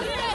Yeah.